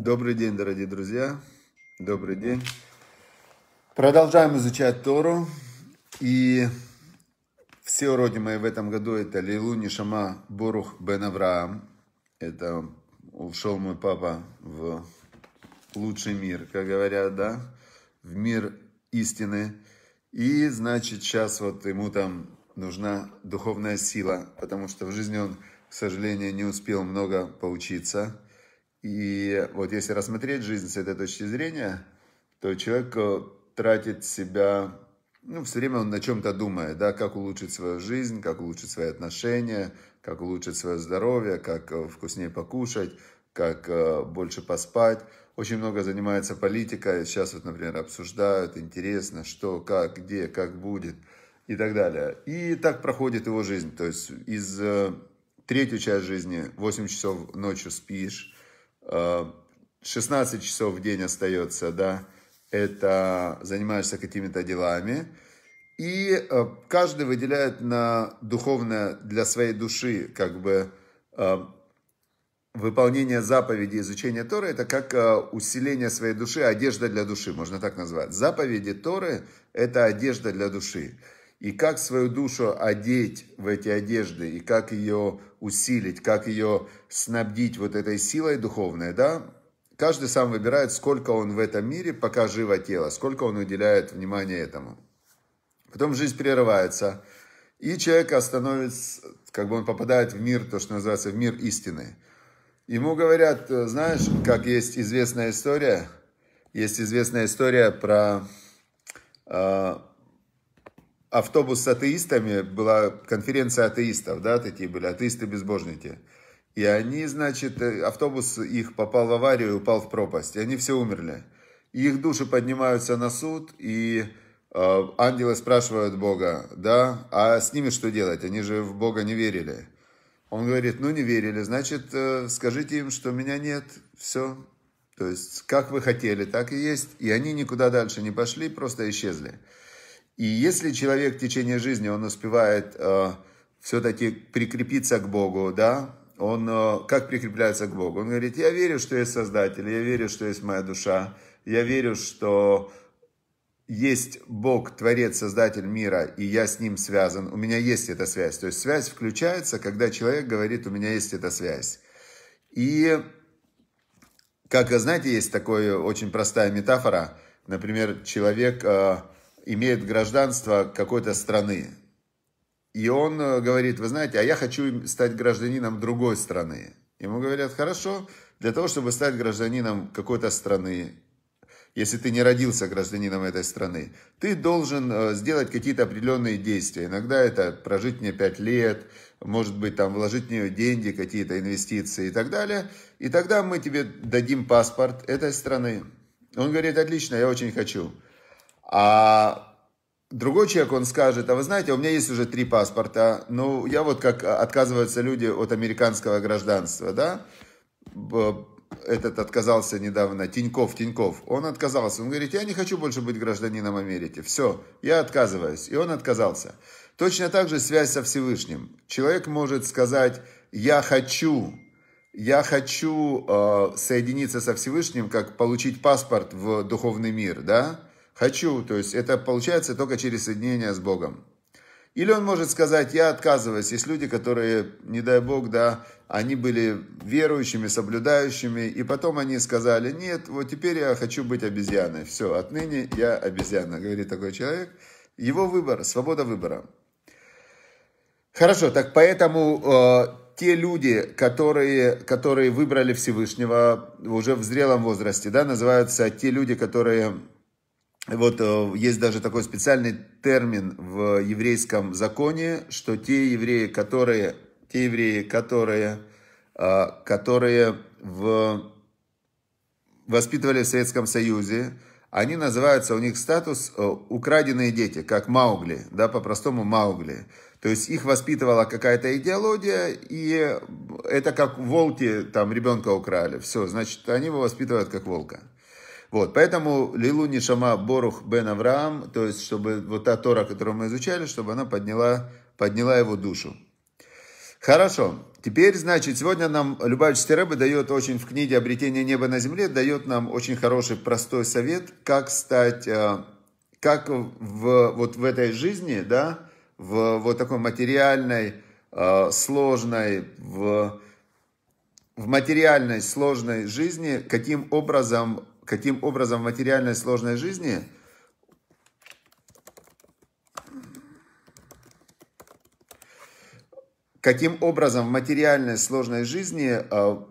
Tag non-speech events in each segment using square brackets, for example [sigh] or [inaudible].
Добрый день, дорогие друзья. Добрый день. Продолжаем изучать Тору. И все уроки мои в этом году это Лилу Нишама Борух Бен Авраам. Это ушел мой папа в лучший мир, как говорят, да, в мир истины. И, значит, сейчас вот ему там нужна духовная сила, потому что в жизни он, к сожалению, не успел много поучиться. И вот если рассмотреть жизнь с этой точки зрения, то человек э, тратит себя, ну, все время он на чем-то думает, да, как улучшить свою жизнь, как улучшить свои отношения, как улучшить свое здоровье, как э, вкуснее покушать, как э, больше поспать. Очень много занимается политикой. Сейчас вот, например, обсуждают, интересно, что, как, где, как будет и так далее. И так проходит его жизнь. То есть из третью часть жизни 8 часов ночью спишь, 16 э, часов в день остается, да, это занимаешься какими-то делами. И э, каждый выделяет на духовное для своей души, как бы, э, выполнение заповеди изучения Торы, это как усиление своей души, одежда для души, можно так назвать. Заповеди Торы – это одежда для души. И как свою душу одеть в эти одежды, и как ее усилить, как ее снабдить вот этой силой духовной, да, каждый сам выбирает, сколько он в этом мире, пока живо тело, сколько он уделяет внимания этому. Потом жизнь прерывается, и человек становится, как бы он попадает в мир, то, что называется, в мир истины. Ему говорят, знаешь, как есть известная история, есть известная история про а, автобус с атеистами, была конференция атеистов, да, такие были, атеисты-безбожники. И они, значит, э, автобус их попал в аварию и упал в пропасть. И они все умерли. И их души поднимаются на суд, и э, ангелы спрашивают Бога, да, а с ними что делать? Они же в Бога не верили. Он говорит, ну не верили, значит, э, скажите им, что меня нет, все. То есть, как вы хотели, так и есть. И они никуда дальше не пошли, просто исчезли. И если человек в течение жизни, он успевает э, все-таки прикрепиться к Богу, да, он э, как прикрепляется к Богу? Он говорит, я верю, что есть Создатель, я верю, что есть моя душа, я верю, что есть Бог, Творец, Создатель мира, и я с Ним связан, у меня есть эта связь. То есть связь включается, когда человек говорит, у меня есть эта связь. И, как, знаете, есть такая очень простая метафора. Например, человек э, имеет гражданство какой-то страны. И он э, говорит, вы знаете, а я хочу стать гражданином другой страны. Ему говорят, хорошо, для того, чтобы стать гражданином какой-то страны, если ты не родился гражданином этой страны, ты должен э, сделать какие-то определенные действия. Иногда это прожить мне пять лет, может быть, там вложить в нее деньги, какие-то инвестиции и так далее. И тогда мы тебе дадим паспорт этой страны. Он говорит, отлично, я очень хочу. А другой человек, он скажет, а вы знаете, у меня есть уже три паспорта, ну, я вот как отказываются люди от американского гражданства, да, этот отказался недавно, Тиньков, Тиньков, он отказался, он говорит, я не хочу больше быть гражданином Америки, все, я отказываюсь, и он отказался. Точно так же связь со Всевышним. Человек может сказать, я хочу, я хочу э, соединиться со Всевышним, как получить паспорт в духовный мир, да, Хочу, то есть это получается только через соединение с Богом. Или он может сказать, я отказываюсь. Есть люди, которые, не дай Бог, да, они были верующими, соблюдающими, и потом они сказали, нет, вот теперь я хочу быть обезьяной. Все, отныне я обезьяна, говорит такой человек. Его выбор, свобода выбора. Хорошо, так поэтому э, те люди, которые, которые выбрали Всевышнего уже в зрелом возрасте, да, называются те люди, которые вот э, есть даже такой специальный термин в еврейском законе, что те евреи, которые, те евреи, которые, э, которые в, воспитывали в Советском Союзе, они называются, у них статус э, украденные дети, как Маугли, да, по-простому Маугли. То есть их воспитывала какая-то идеология, и это как волки, там ребенка украли. Все, значит, они его воспитывают как волка. Вот, поэтому Лилу Нишама Борух Бен Авраам, то есть, чтобы вот та Тора, которую мы изучали, чтобы она подняла, подняла его душу. Хорошо. Теперь, значит, сегодня нам Любавичский Рэбе дает очень в книге «Обретение неба на земле» дает нам очень хороший, простой совет, как стать, э, как в, вот в этой жизни, да, в вот такой материальной, э, сложной, в, в материальной сложной жизни, каким образом, каким образом в материальной сложной жизни – каким образом в материальной сложной жизни э,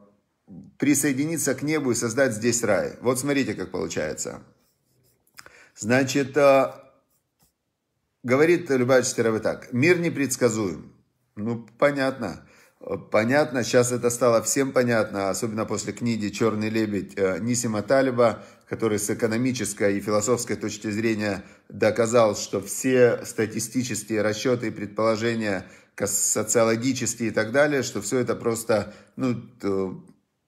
присоединиться к небу и создать здесь рай. Вот смотрите, как получается. Значит, э, говорит Любавич Стировый так, мир непредсказуем. Ну, понятно. Понятно, сейчас это стало всем понятно, особенно после книги «Черный лебедь» э, Нисима Талиба, который с экономической и философской точки зрения доказал, что все статистические расчеты и предположения социологические и так далее, что все это просто ну,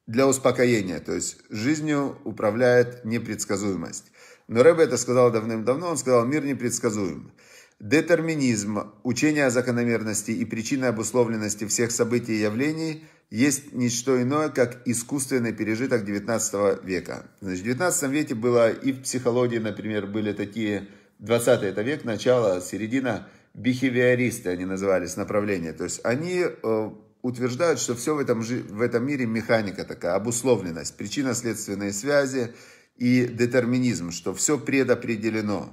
для успокоения. То есть жизнью управляет непредсказуемость. Но Рэбе это сказал давным-давно, он сказал, мир непредсказуем. Детерминизм, учение о закономерности и причины обусловленности всех событий и явлений есть не что иное, как искусственный пережиток 19 века. Значит, в 19 веке было и в психологии, например, были такие, 20 это век, начало, середина, бихевиористы они назывались, направления. То есть они э, утверждают, что все в этом, в этом мире механика такая, обусловленность, причинно-следственные связи и детерминизм, что все предопределено.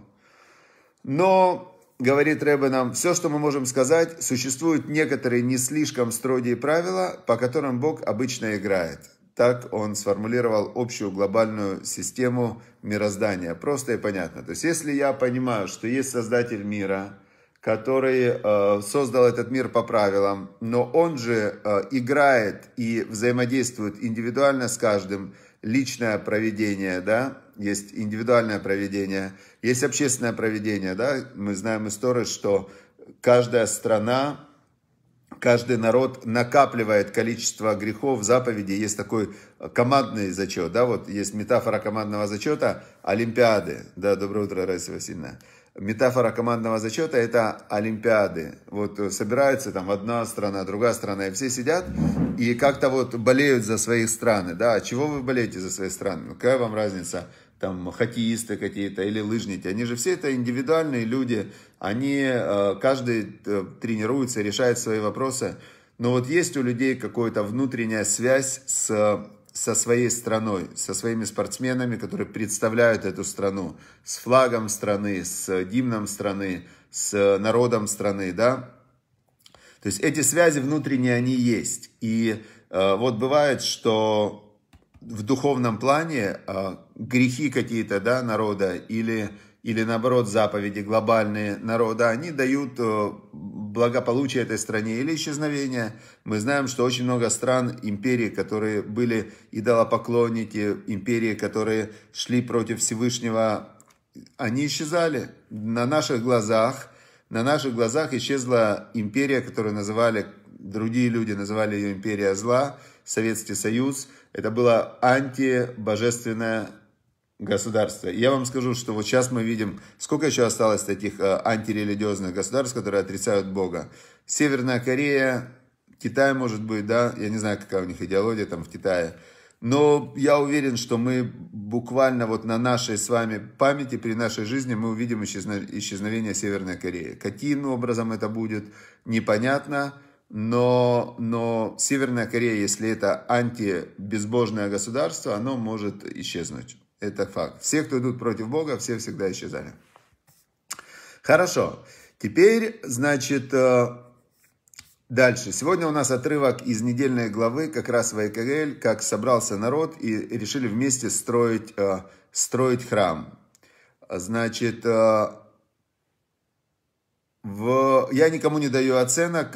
Но, говорит Рэбе нам, все, что мы можем сказать, существуют некоторые не слишком строгие правила, по которым Бог обычно играет. Так он сформулировал общую глобальную систему мироздания. Просто и понятно. То есть, если я понимаю, что есть Создатель мира – который э, создал этот мир по правилам, но он же э, играет и взаимодействует индивидуально с каждым. Личное проведение, да, есть индивидуальное проведение, есть общественное проведение, да, мы знаем историю, что каждая страна, каждый народ накапливает количество грехов, заповедей, есть такой командный зачет, да, вот есть метафора командного зачета, Олимпиады, да, доброе утро, Раиса Васильевна, метафора командного зачета – это Олимпиады. Вот собираются там одна страна, другая страна, и все сидят и как-то вот болеют за свои страны. Да, чего вы болеете за свои страны? Ну, какая вам разница? Там хоккеисты какие-то или лыжники. Они же все это индивидуальные люди. Они, э, каждый э, тренируется, решает свои вопросы. Но вот есть у людей какая-то внутренняя связь с со своей страной, со своими спортсменами, которые представляют эту страну, с флагом страны, с гимном страны, с народом страны, да. То есть эти связи внутренние, они есть. И э, вот бывает, что в духовном плане э, грехи какие-то, да, народа или или наоборот заповеди глобальные народа, они дают э, благополучие этой стране или исчезновение. Мы знаем, что очень много стран, империй, которые были идолопоклонники, империи, которые шли против Всевышнего, они исчезали на наших глазах. На наших глазах исчезла империя, которую называли, другие люди называли ее империя зла, Советский Союз. Это была антибожественная государства. Я вам скажу, что вот сейчас мы видим, сколько еще осталось таких э, антирелигиозных государств, которые отрицают Бога. Северная Корея, Китай, может быть, да, я не знаю, какая у них идеология там в Китае. Но я уверен, что мы буквально вот на нашей с вами памяти, при нашей жизни, мы увидим исчезновение Северной Кореи. Каким образом это будет, непонятно. Но, но Северная Корея, если это антибезбожное государство, оно может исчезнуть. Это факт. Все, кто идут против Бога, все всегда исчезали. Хорошо. Теперь, значит, э, дальше. Сегодня у нас отрывок из недельной главы, как раз в Экагель, как собрался народ и решили вместе строить, э, строить храм. Значит, э, в... я никому не даю оценок,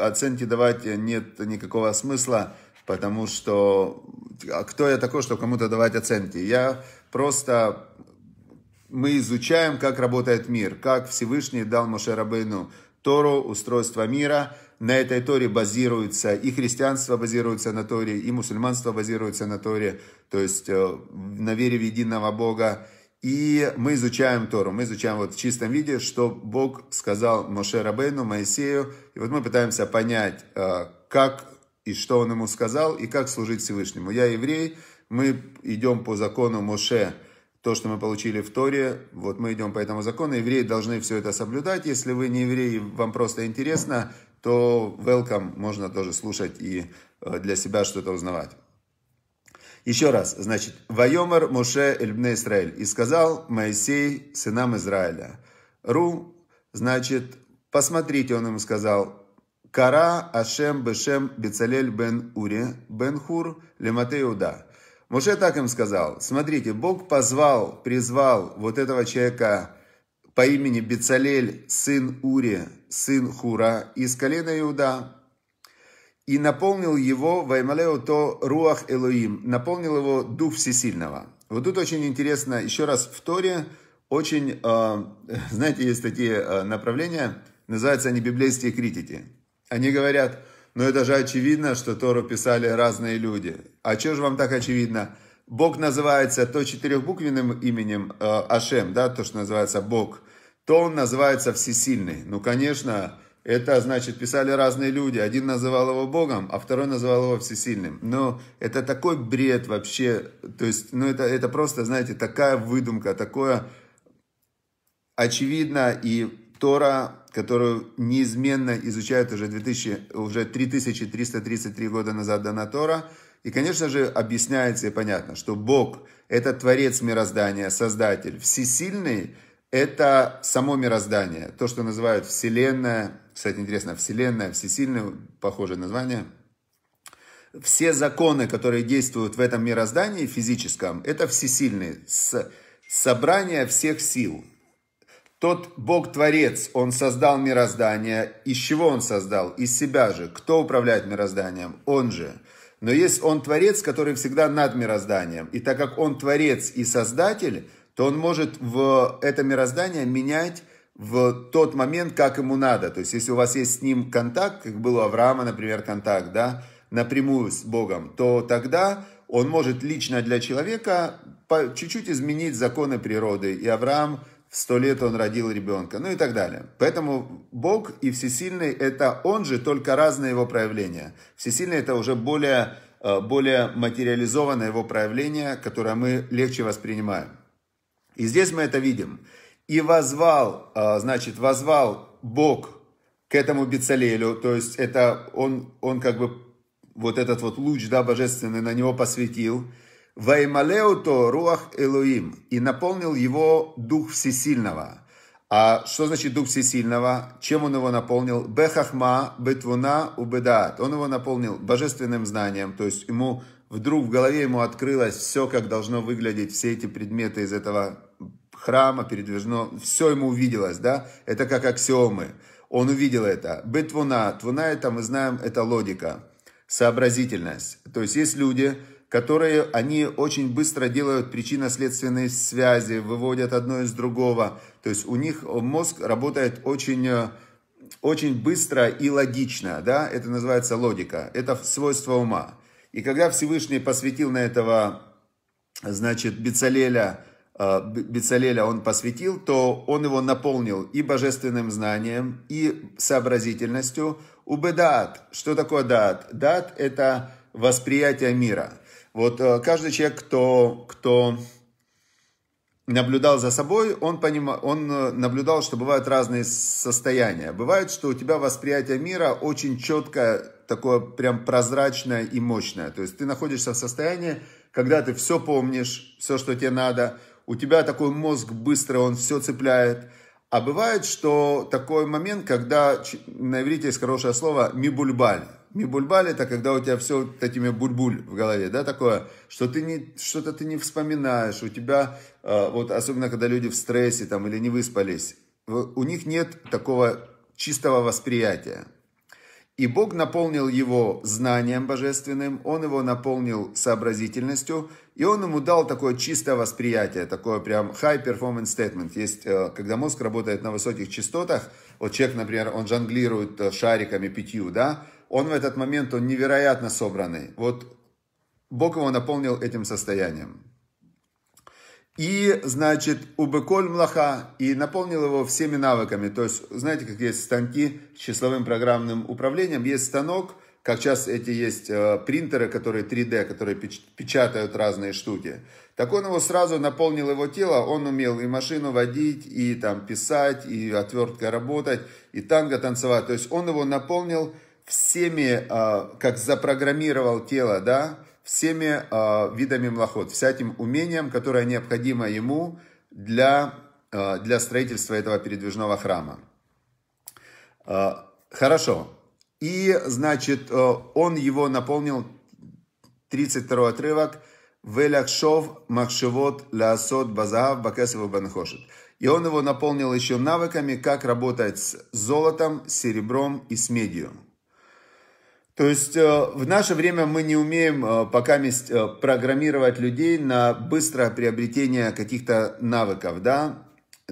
оценки давать нет никакого смысла потому что кто я такой, чтобы кому-то давать оценки? Я просто, мы изучаем, как работает мир, как Всевышний дал Моше Рабейну Тору, устройство мира. На этой Торе базируется и христианство базируется на Торе, и мусульманство базируется на Торе, то есть э, на вере в единого Бога. И мы изучаем Тору, мы изучаем вот в чистом виде, что Бог сказал Моше Рабейну, Моисею. И вот мы пытаемся понять, э, как и что он ему сказал, и как служить Всевышнему. Я еврей, мы идем по закону Моше, то, что мы получили в Торе, вот мы идем по этому закону, евреи должны все это соблюдать. Если вы не евреи, вам просто интересно, то welcome, можно тоже слушать и э, для себя что-то узнавать. Еще раз, значит, «Вайомар Моше Эльбне Израиль» и сказал Моисей сынам Израиля. Ру, значит, посмотрите, он им сказал, «Кара Ашем Бешем Бецалель бен Ури бен Хур Лемате Иуда». Моше так им сказал, смотрите, Бог позвал, призвал вот этого человека по имени Бецалель, сын Ури, сын Хура, из колена Иуда, и наполнил его, ваймалео то руах Элоим, наполнил его Дух Всесильного. Вот тут очень интересно, еще раз в Торе, очень, э, [laughs] знаете, есть такие э, направления, называются они библейские критики. Они говорят, ну это же очевидно, что Тору писали разные люди. А что же вам так очевидно? Бог называется то четырехбуквенным именем э, Ашем, да, то, что называется Бог, то он называется Всесильный. Ну, конечно, это значит, писали разные люди. Один называл его Богом, а второй называл его Всесильным. Но это такой бред вообще. То есть, ну это, это просто, знаете, такая выдумка, такое очевидно. И Тора, которую неизменно изучают уже, 2000, уже 3333 года назад дана Тора. И, конечно же, объясняется и понятно, что Бог – это Творец мироздания, Создатель, Всесильный – это само мироздание, то, что называют Вселенная, кстати, интересно, Вселенная, Всесильная, похожее название. Все законы, которые действуют в этом мироздании физическом, это всесильные, с собрание всех сил. Тот Бог-творец, Он создал мироздание. Из чего Он создал? Из себя же. Кто управляет мирозданием? Он же. Но есть Он творец, который всегда над мирозданием. И так как Он творец и создатель, то он может в это мироздание менять в тот момент, как ему надо. То есть, если у вас есть с ним контакт, как был у Авраама, например, контакт, да, напрямую с Богом, то тогда он может лично для человека чуть-чуть изменить законы природы. И Авраам в сто лет он родил ребенка, ну и так далее. Поэтому Бог и Всесильный – это Он же, только разные его проявления. Всесильный – это уже более, э, более материализованное его проявление, которое мы легче воспринимаем. И здесь мы это видим. И возвал, а, значит, возвал Бог к этому Бецалелю, то есть это он, он как бы вот этот вот луч, да, божественный, на него посветил. Ваймалеуто руах Элоим, и наполнил его Дух Всесильного. А что значит Дух Всесильного? Чем он его наполнил? Бехахма, бетвуна, убедат. Он его наполнил божественным знанием, то есть ему вдруг в голове ему открылось все, как должно выглядеть, все эти предметы из этого храма, передвижно, все ему увиделось, да, это как аксиомы. Он увидел это. Бетвуна, твуна это, мы знаем, это логика, сообразительность. То есть есть люди, которые, они очень быстро делают причинно-следственные связи, выводят одно из другого. То есть у них мозг работает очень, очень быстро и логично, да, это называется логика, это свойство ума. И когда Всевышний посвятил на этого, значит, Бецалеля, э, Бецалеля он посвятил, то он его наполнил и божественным знанием, и сообразительностью. Убедат. Что такое дат? Дат – это восприятие мира. Вот э, каждый человек, кто, кто наблюдал за собой, он, поним... он э, наблюдал, что бывают разные состояния. Бывает, что у тебя восприятие мира очень четкое, такое прям прозрачное и мощное. То есть ты находишься в состоянии, когда ты все помнишь, все, что тебе надо, у тебя такой мозг быстро, он все цепляет. А бывает, что такой момент, когда на иврите есть хорошее слово «мибульбаль». Мибульбаль это когда у тебя все вот этими бульбуль в голове, да, такое, что ты не, что-то ты не вспоминаешь, у тебя, э, вот особенно когда люди в стрессе там или не выспались, у них нет такого чистого восприятия. И Бог наполнил его знанием божественным, Он его наполнил сообразительностью, и Он ему дал такое чистое восприятие, такое прям high performance statement. Есть, э, когда мозг работает на высоких частотах, вот человек, например, он жонглирует э, шариками пятью, да, он в этот момент, он невероятно собранный. Вот Бог его наполнил этим состоянием. И, значит, убыколь млаха, и наполнил его всеми навыками. То есть, знаете, как есть станки с числовым программным управлением, есть станок, как сейчас эти есть э, принтеры, которые 3D, которые печатают разные штуки. Так он его сразу наполнил его тело, он умел и машину водить, и там писать, и отверткой работать, и танго танцевать. То есть он его наполнил всеми, э, как запрограммировал тело, да, всеми э, видами млоход, всяким умением, которое необходимо ему для, э, для строительства этого передвижного храма. Хорошо. И, значит, он его наполнил, 32 отрывок, «Веляхшов махшевот лясот базаав бакесову банхошет». И он его наполнил еще навыками, как работать с золотом, серебром и с медью. То есть э, в наше время мы не умеем э, пока э, программировать людей на быстрое приобретение каких-то навыков, да.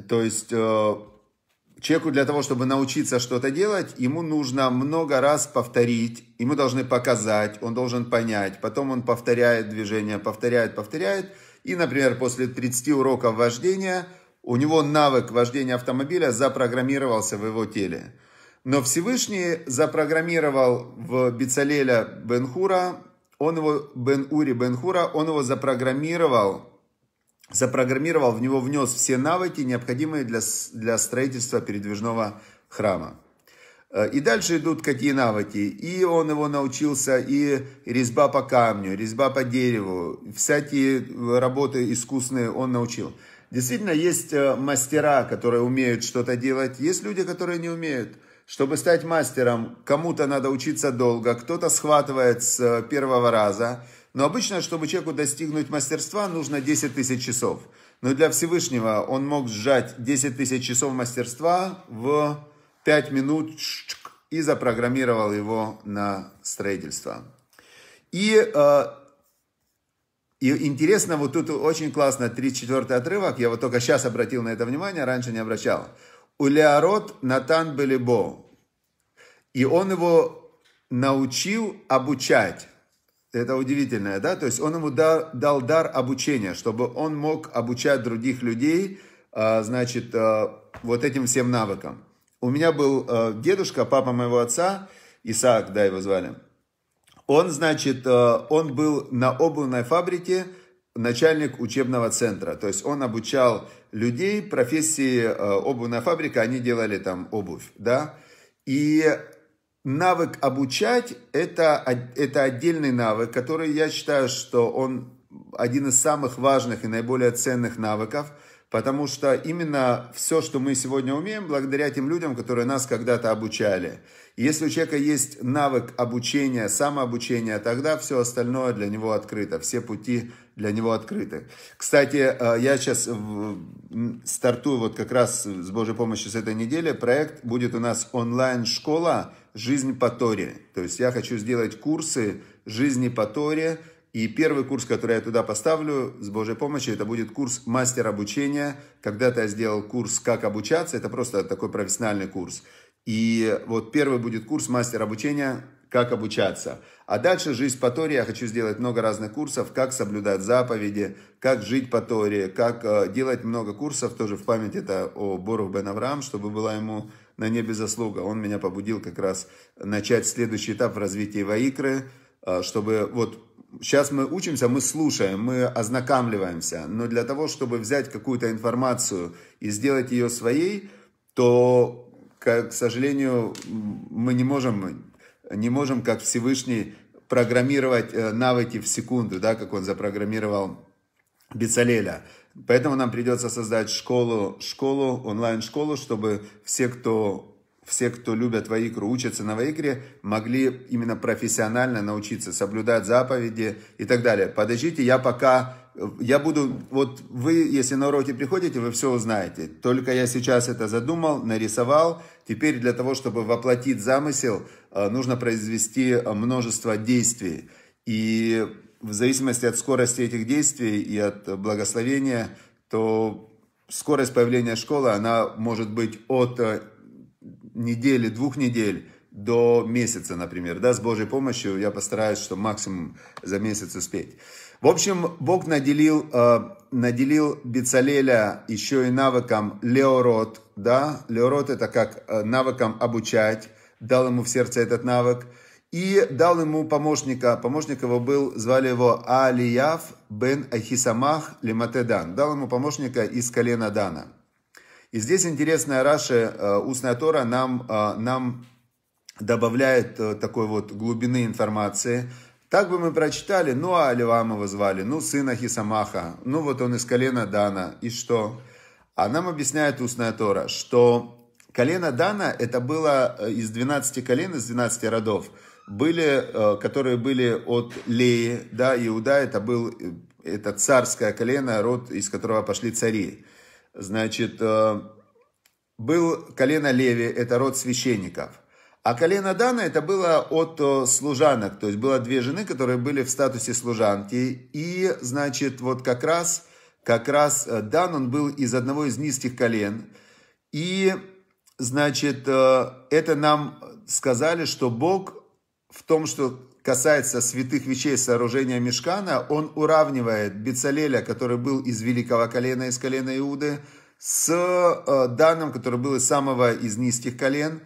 То есть человеку для того, чтобы научиться что-то делать, ему нужно много раз повторить, ему должны показать, он должен понять, потом он повторяет движение, повторяет, повторяет. И, например, после 30 уроков вождения у него навык вождения автомобиля запрограммировался в его теле. Но Всевышний запрограммировал в Бицалеля Бенхура, он его, Бен Ури Бенхура, он его запрограммировал, запрограммировал, в него внес все навыки, необходимые для, для строительства передвижного храма. Э, и дальше идут какие навыки. И он его научился, и резьба по камню, резьба по дереву, всякие работы искусные он научил. Действительно, есть э, мастера, которые умеют что-то делать, есть люди, которые не умеют. Чтобы стать мастером, кому-то надо учиться долго, кто-то схватывает с первого раза. Но обычно, чтобы человеку достигнуть мастерства, нужно 10 тысяч часов. Но для Всевышнего он мог сжать 10 тысяч часов мастерства в 5 минут и запрограммировал его на строительство. И, э, и интересно, вот тут очень классно, 34 отрывок, я вот только сейчас обратил на это внимание, раньше не обращал. Улеарот Натан Белибо. И он его научил обучать. Это удивительное, да? То есть он ему дал, дал дар обучения, чтобы он мог обучать других людей, а, значит, а, вот этим всем навыкам. У меня был а, дедушка, папа моего отца, Исаак, да, его звали. Он, значит, он был на обувной фабрике, начальник учебного центра. То есть он обучал людей профессии э, обувная фабрика, они делали там обувь, да. И навык обучать это, это отдельный навык, который я считаю, что он один из самых важных и наиболее ценных навыков, потому что именно все, что мы сегодня умеем, благодаря тем людям, которые нас когда-то обучали. Если у человека есть навык обучения, самообучения, тогда все остальное для него открыто, все пути для него открыты. Кстати, э, я сейчас стартую вот как раз с Божьей помощью с этой недели. Проект будет у нас онлайн-школа «Жизнь по Торе». То есть я хочу сделать курсы «Жизни по Торе». И первый курс, который я туда поставлю, с Божьей помощью, это будет курс мастер обучения. Когда-то я сделал курс «Как обучаться». Это просто такой профессиональный курс. И вот первый будет курс мастер обучения как обучаться. А дальше жизнь по Торе. Я хочу сделать много разных курсов, как соблюдать заповеди, как жить по Торе, как э, делать много курсов. Тоже в память это о Борух бен Авраам, чтобы была ему на небе заслуга. Он меня побудил как раз начать следующий этап в развитии Ваикры, э, чтобы вот сейчас мы учимся, мы слушаем, мы ознакомливаемся, но для того, чтобы взять какую-то информацию и сделать ее своей, то, к сожалению, мы не можем не можем, как Всевышний, программировать э, навыки в секунду, да, как он запрограммировал Бицалеля. Поэтому нам придется создать школу, школу, онлайн-школу, чтобы все, кто, все, кто любят Ваикру, учатся на Ваикре, могли именно профессионально научиться соблюдать заповеди и так далее. Подождите, я пока я буду, вот вы, если на уроки приходите, вы все узнаете. Только я сейчас это задумал, нарисовал. Теперь для того, чтобы воплотить замысел, э, нужно произвести э, множество действий. И в зависимости от скорости этих действий и от благословения, то скорость появления школы, она может быть от э, недели, двух недель до месяца, например. Да, с Божьей помощью я постараюсь, что максимум за месяц успеть. В общем, Бог наделил, э, наделил Бицалеля еще и навыком леорот, да, леорот это как э, навыком обучать, дал ему в сердце этот навык, и дал ему помощника, помощник его был, звали его Алияв бен Ахисамах Лиматедан, дал ему помощника из колена Дана. И здесь интересная Раши, э, устная Тора нам, э, нам добавляет э, такой вот глубины информации. Так бы мы прочитали, ну а его звали, ну сына Хисамаха, ну вот он из колена Дана, и что? А нам объясняет устная Тора, что колено Дана это было из 12 колен, из 12 родов, были, которые были от Леи, да, Иуда это был, это царское колено, род, из которого пошли цари. Значит, э, был колено Леви, это род священников. А колено Дана это было от э, служанок, то есть было две жены, которые были в статусе служанки. И, значит, вот как раз, как раз э, Дан, он был из одного из низких колен. И, значит, это нам сказали, что Бог в том, что касается святых вещей сооружения Мешкана, он уравнивает Бецалеля, который был из великого колена, из колена Иуды, с э, Даном, который был из самого из низких колен.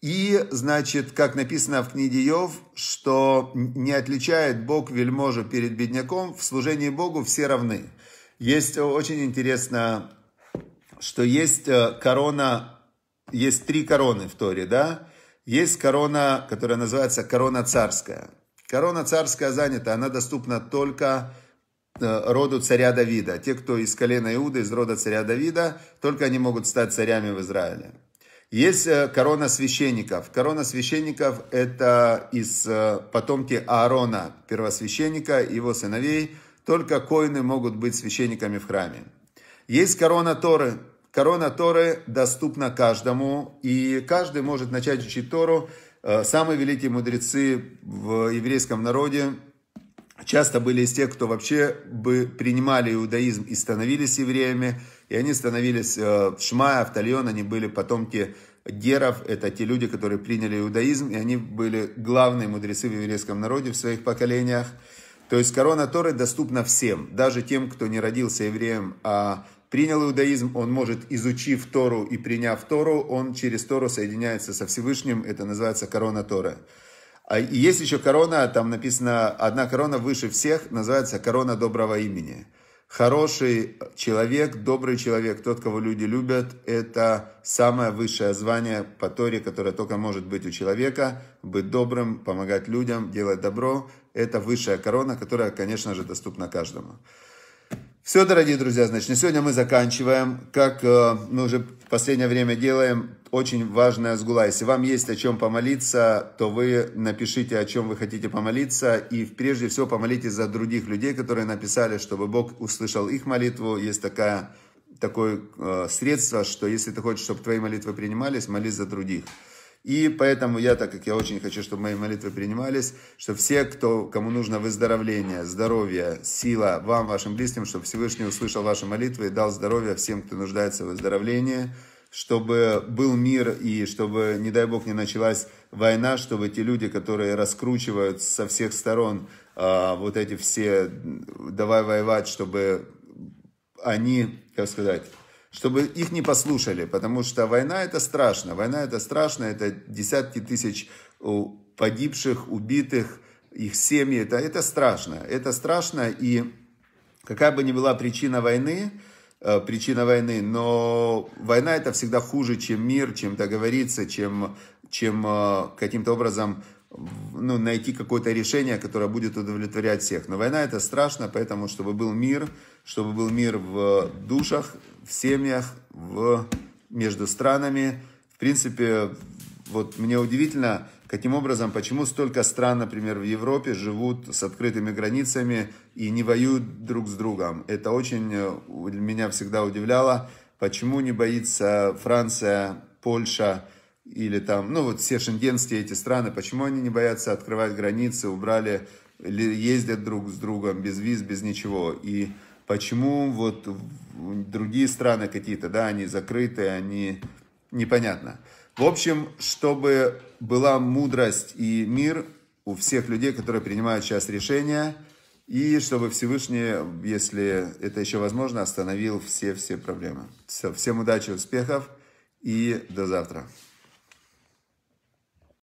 И, значит, как написано в книге Йов, что не отличает Бог вельможу перед бедняком, в служении Богу все равны. Есть очень интересно, что есть э, корона, есть три короны в Торе, да? Есть корона, которая называется корона царская. Корона царская занята, она доступна только э, роду царя Давида. Те, кто из колена Иуда, из рода царя Давида, только они могут стать царями в Израиле. Есть э, корона священников. Корона священников – это из э, потомки Аарона, первосвященника, его сыновей. Только коины могут быть священниками в храме. Есть корона Торы. Корона Торы доступна каждому, и каждый может начать учить Тору самые великие мудрецы в еврейском народе часто были из тех, кто вообще бы принимали иудаизм и становились евреями. И они становились э, Шмая, Автальон, они были потомки геров, это те люди, которые приняли иудаизм, и они были главные мудрецы в еврейском народе в своих поколениях. То есть корона Торы доступна всем, даже тем, кто не родился евреем, а принял иудаизм, он может, изучив Тору и приняв Тору, он через Тору соединяется со Всевышним, это называется корона Торы. А и есть еще корона, там написано, одна корона выше всех, называется корона доброго имени. Хороший человек, добрый человек, тот, кого люди любят, это самое высшее звание по Торе, которое только может быть у человека. Быть добрым, помогать людям, делать добро. Это высшая корона, которая, конечно же, доступна каждому. Все, дорогие друзья, значит, на сегодня мы заканчиваем. Как э, мы уже в последнее время делаем, очень важная сгула. Если вам есть о чем помолиться, то вы напишите, о чем вы хотите помолиться. И прежде всего помолитесь за других людей, которые написали, чтобы Бог услышал их молитву. Есть такая, такое э, средство, что если ты хочешь, чтобы твои молитвы принимались, молись за других. И поэтому я, так как я очень хочу, чтобы мои молитвы принимались, чтобы все, кто, кому нужно выздоровление, здоровье, сила, вам, вашим близким, чтобы Всевышний услышал ваши молитвы и дал здоровье всем, кто нуждается в выздоровлении, чтобы был мир и чтобы, не дай Бог, не началась война, чтобы те люди, которые раскручивают со всех сторон а, вот эти все «давай воевать», чтобы они, как сказать, чтобы их не послушали, потому что война это страшно. Война это страшно, это десятки тысяч погибших, убитых, их семьи, это, это страшно. Это страшно, и какая бы ни была причина войны, э, причина войны, но война это всегда хуже, чем мир, чем договориться, чем, чем э, каким-то образом ну, найти какое-то решение, которое будет удовлетворять всех. Но война это страшно, поэтому, чтобы был мир, чтобы был мир в душах, в семьях, в, между странами. В принципе, вот мне удивительно, каким образом, почему столько стран, например, в Европе живут с открытыми границами и не воюют друг с другом. Это очень э, меня всегда удивляло. Почему не боится Франция, Польша, или там, ну вот все шенгенские эти страны, почему они не боятся открывать границы, убрали, ездят друг с другом без виз, без ничего. И почему вот другие страны какие-то, да, они закрыты, они непонятно. В общем, чтобы была мудрость и мир у всех людей, которые принимают сейчас решения, И чтобы Всевышний, если это еще возможно, остановил все-все проблемы. Все, всем удачи, успехов и до завтра.